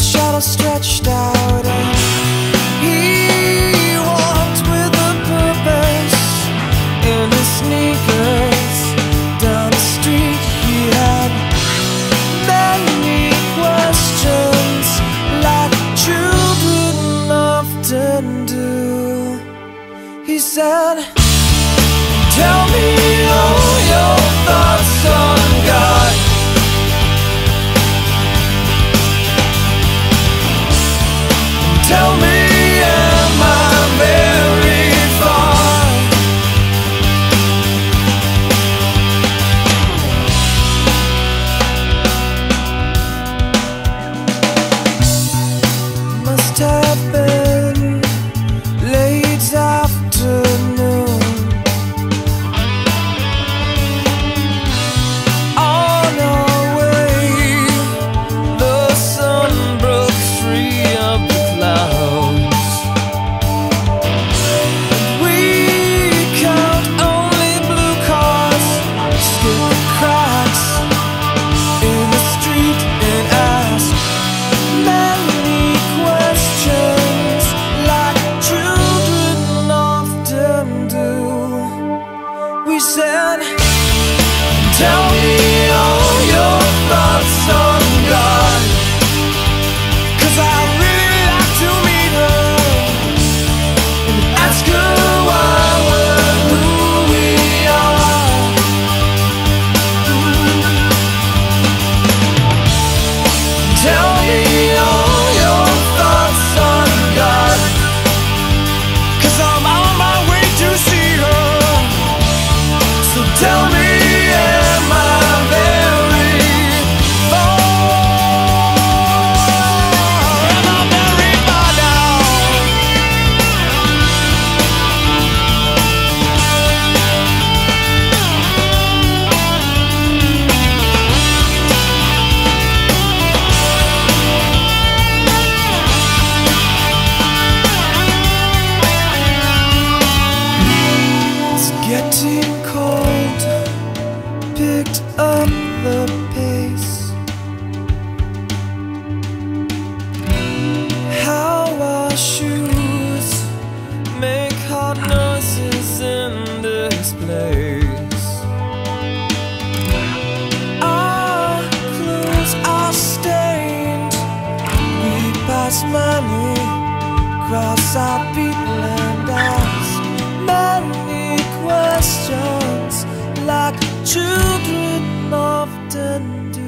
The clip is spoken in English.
shadow stretched out and he walked with a purpose in his sneakers down the street. He had many questions like children often do. He said tell me all your thoughts said this place. Our clothes are stained. We pass money, cross our people and ask many questions like children often do.